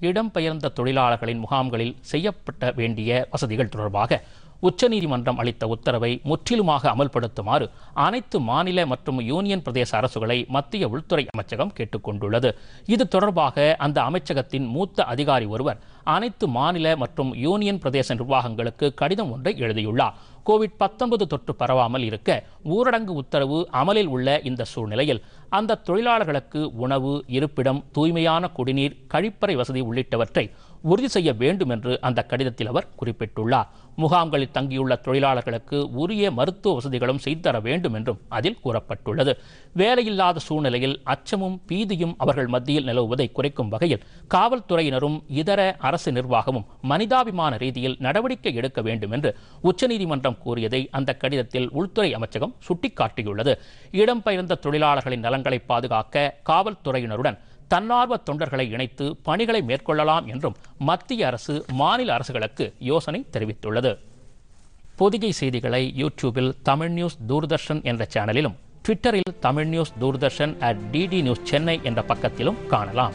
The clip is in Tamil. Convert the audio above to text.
இடம்பெயர்ந்த தொழிலாளர்களின் முகாம்களில் செய்யப்பட்ட வேண்டிய வசதிகள் தொடர்பாக உச்சநீதிமன்றம் அளித்த உத்தரவை முற்றிலுமாக அமல்படுத்துமாறு அனைத்து மாநில மற்றும் யூனியன் பிரதேச அரசுகளை மத்திய உள்துறை அமைச்சகம் கேட்டுக்கொண்டுள்ளது. இது தொடர்பாக அந்த அமைச்சகத்தின் மூத்த அதிகாரி ஒருவர் அனைத்து மாநில மற்றும் யூனியன் பிரதேச நிர்வாகங்களுக்கு கடிதம் ஒன்றை எழுதியுள்ளார். கோவிட் பத்தொன்பது தொற்று பரவாமல் இருக்க ஊரடங்கு உத்தரவு அமலில் உள்ள இந்த சூழ்நிலையில் அந்த தொழிலாளர்களுக்கு உணவு இருப்பிடம் தூய்மையான குடிநீர் கழிப்பறை வசதி உள்ளிட்டவற்றை உறுதி செய்ய வேண்டும் என்று அந்த கடிதத்தில் அவர் குறிப்பிட்டுள்ளார். முகாம்களில் தங்கியுள்ள தொழிலாளர்களுக்கு உரிய மருத்துவ வசதிகளும் செய்து தர வேண்டும் என்றும் அதில் கூறப்பட்டுள்ளது. வேலையில்லாத சூழ்நிலையில் அச்சமும் பீதியும் அவர்கள் மத்தியில் நிலவுவதை குறைக்கும் வகையில் காவல்துறையினரும் இதர அரசு நிர்வாகமும் மனிதாபிமான ரீதியில் நடவடிக்கை எடுக்க வேண்டும் என்று உச்சநீதிமன்றம் கூறியதை அந்த கடிதத்தில் உள்துறை அமைச்சகம் சுட்டிக்காட்டியுள்ளது. இடம்பெயர்ந்த தொழிலாளர்களின் நலன்களை பாதுகாக்க காவல்துறையினருடன் தன்னார்வ தொண்டர்களை இணைத்து பணிகளை மேற்கொள்ளலாம் என்றும் மத்திய அரசு மாநில அரசுகளுக்கு யோசனை தெரிவித்துள்ளது. பொதிகை செய்திகளை யூடியூபில் தமிழ் நியூஸ் தூர்தர்ஷன் என்ற சேனலிலும் ட்விட்டரில் Tamil news Doordarshan at DD news Chennai என்ற பக்கத்திலும் காணலாம்.